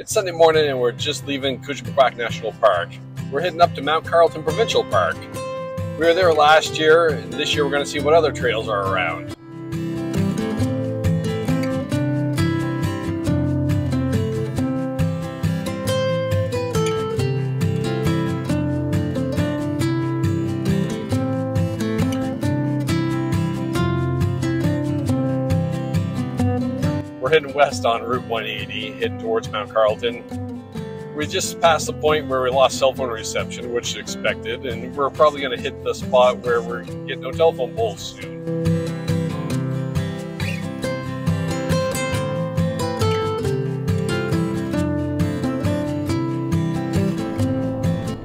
It's Sunday morning and we're just leaving Kouchibouguac National Park. We're heading up to Mount Carleton Provincial Park. We were there last year, and this year we're going to see what other trails are around. We're heading west on Route 180, heading towards Mount Carleton. We just passed the point where we lost cell phone reception, which is expected, and we're probably going to hit the spot where we're getting no telephone poles soon.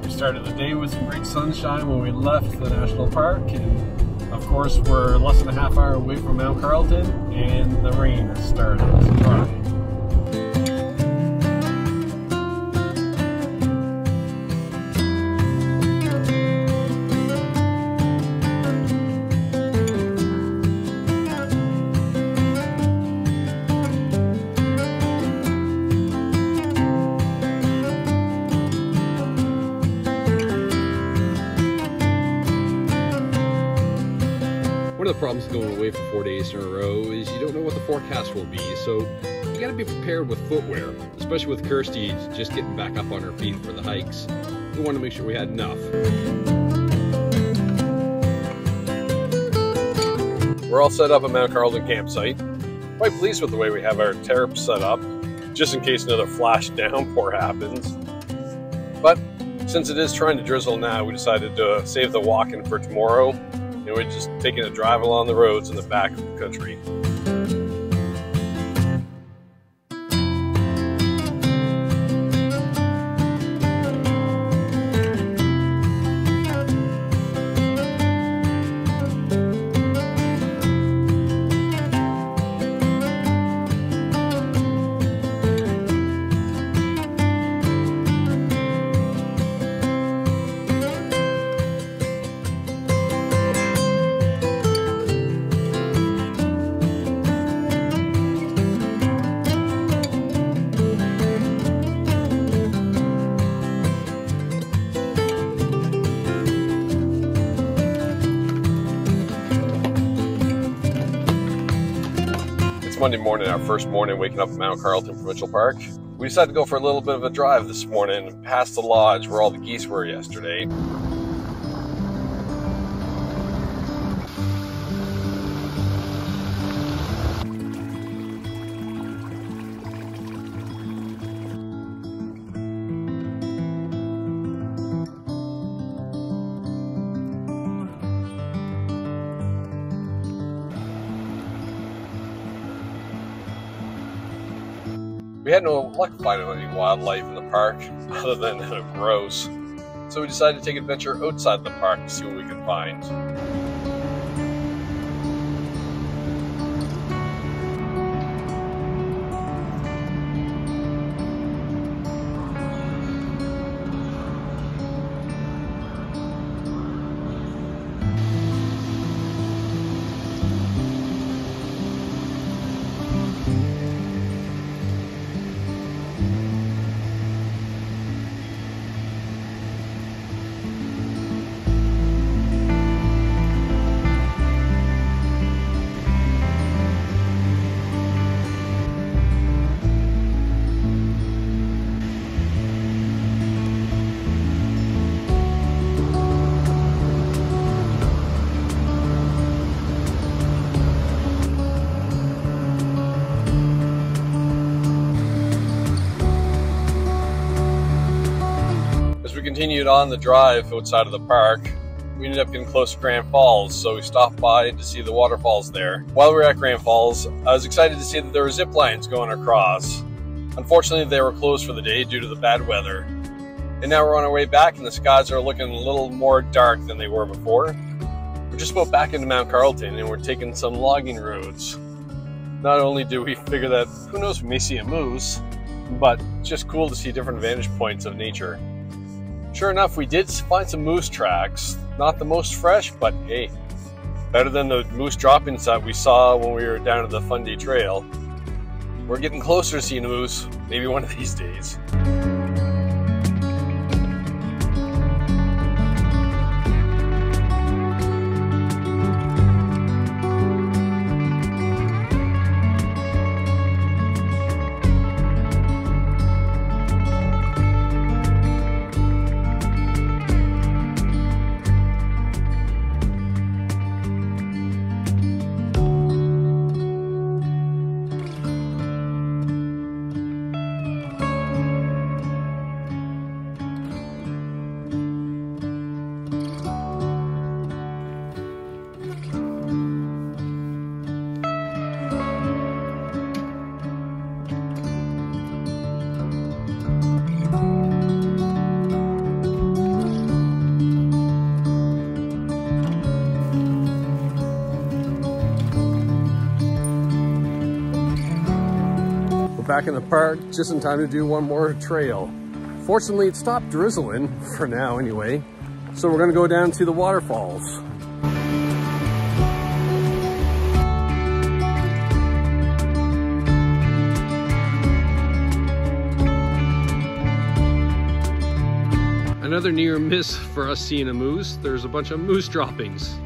We started the day with some great sunshine when we left the national park, and of course, we're less than a half hour away from Mount Carleton, and the rain has started problems going away for four days in a row is you don't know what the forecast will be, so you gotta be prepared with footwear, especially with Kirsty just getting back up on her feet for the hikes. We wanted to make sure we had enough. We're all set up at Mount Carleton campsite. Quite pleased with the way we have our tarp set up, just in case another flash downpour happens. But since it is trying to drizzle now, we decided to save the walking for tomorrow, and we're just taking a drive along the roads in the back of the country. Monday morning, our first morning waking up at Mount Carleton Provincial Park. We decided to go for a little bit of a drive this morning past the lodge where all the geese were yesterday. We had no luck finding any wildlife in the park other than uh, grouse. So we decided to take adventure outside the park to see what we could find. Continued on the drive outside of the park, we ended up getting close to Grand Falls, so we stopped by to see the waterfalls there. While we were at Grand Falls, I was excited to see that there were zip lines going across. Unfortunately, they were closed for the day due to the bad weather. And now we're on our way back, and the skies are looking a little more dark than they were before. We're just about back into Mount Carleton, and we're taking some logging roads. Not only do we figure that, who knows, we may see a moose, but it's just cool to see different vantage points of nature. Sure enough, we did find some moose tracks. Not the most fresh, but hey, better than the moose droppings that we saw when we were down at the Fundy Trail. we're getting closer to seeing a moose, maybe one of these days. Back in the park just in time to do one more trail. Fortunately, it stopped drizzling, for now anyway, so we're gonna go down to the waterfalls. Another near miss for us seeing a moose. There's a bunch of moose droppings.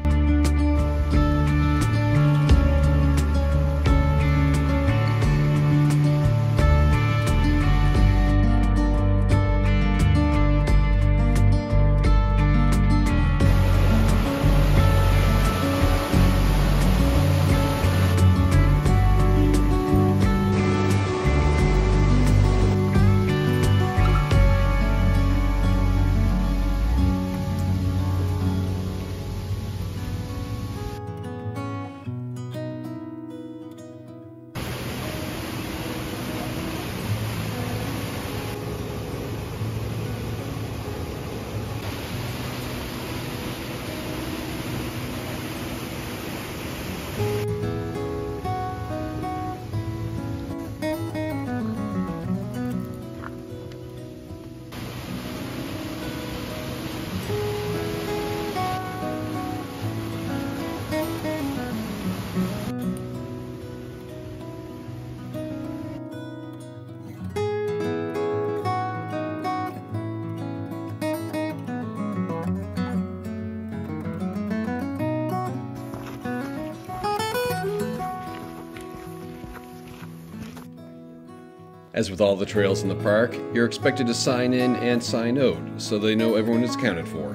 As with all the trails in the park, you're expected to sign in and sign out so they know everyone is accounted for.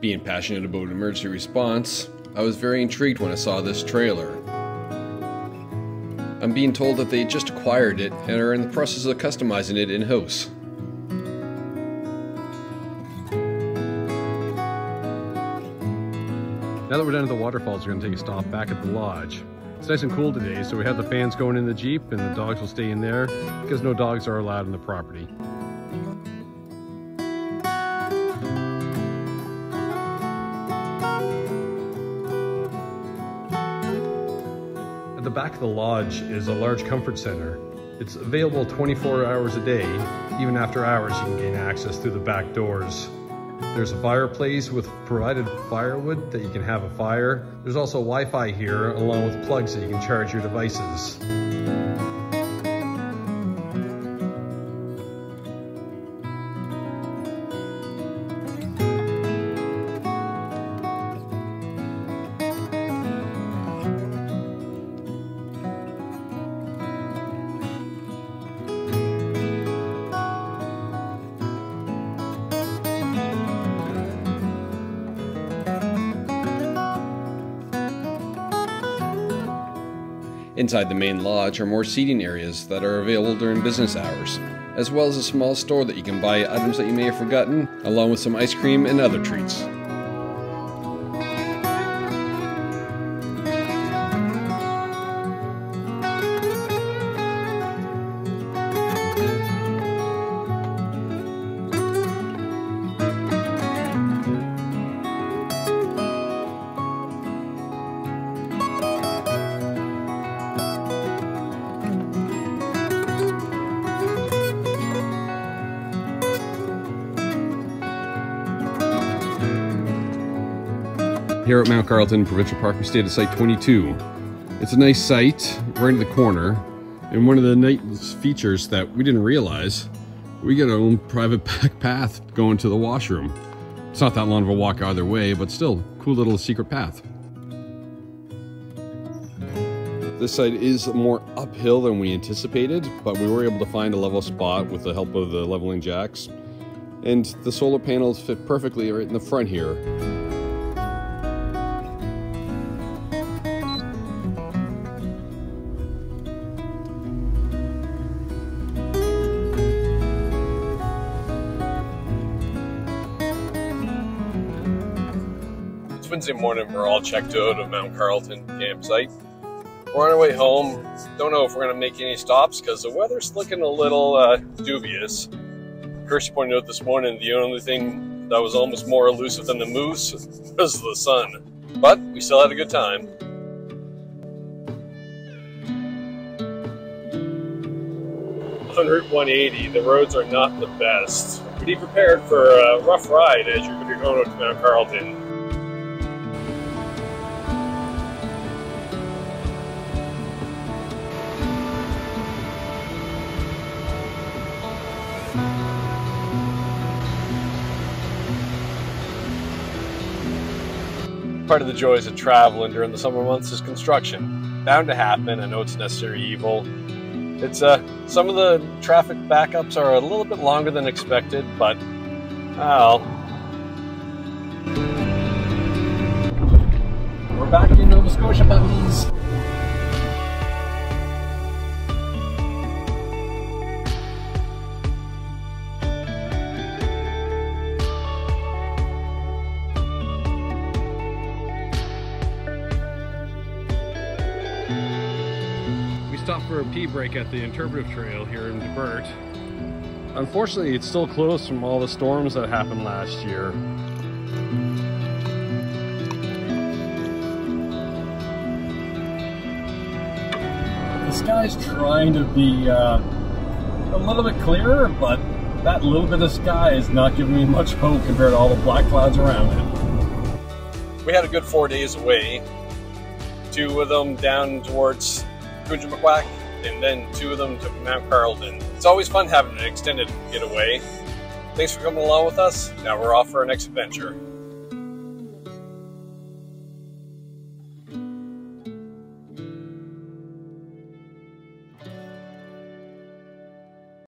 Being passionate about emergency response, I was very intrigued when I saw this trailer. I'm being told that they just acquired it and are in the process of customizing it in-house. Now that we're down at the waterfalls, we're going to take a stop back at the lodge. It's nice and cool today, so we have the fans going in the Jeep and the dogs will stay in there because no dogs are allowed in the property. At the back of the lodge is a large comfort center. It's available 24 hours a day. Even after hours, you can gain access through the back doors. There's a fireplace with provided firewood that you can have a fire. There's also Wi-Fi here along with plugs that you can charge your devices. Inside the main lodge are more seating areas that are available during business hours, as well as a small store that you can buy items that you may have forgotten, along with some ice cream and other treats. Here at Mount Carleton Provincial Park, we stayed at Site 22. It's a nice site. right in the corner. And one of the nice features that we didn't realize, we get our own private back path going to the washroom. It's not that long of a walk either way, but still, cool little secret path. This side is more uphill than we anticipated, but we were able to find a level spot with the help of the leveling jacks. And the solar panels fit perfectly right in the front here. Wednesday morning. We're all checked out of Mount Carleton campsite. We're on our way home. Don't know if we're going to make any stops because the weather's looking a little uh, dubious. Kirsty pointed out this morning the only thing that was almost more elusive than the moose was the sun. But we still had a good time. On Route 180, the roads are not the best. Be prepared for a rough ride as you're going to Mount Carleton. Part of the joys of traveling during the summer months is construction. Bound to happen. I know it's necessary evil. It's uh, some of the traffic backups are a little bit longer than expected, but well, we're back in Nova Scotia, buttons. Stopped for a pee break at the Interpretive Trail here in Debert. Unfortunately, it's still closed from all the storms that happened last year. The sky's trying to be uh, a little bit clearer, but that little bit of sky is not giving me much hope compared to all the black clouds around it. We had a good four days away. Two of them down towards Kouchibouguac, and then two of them to Mount Carleton. It's always fun having an extended getaway. Thanks for coming along with us. Now we're off for our next adventure.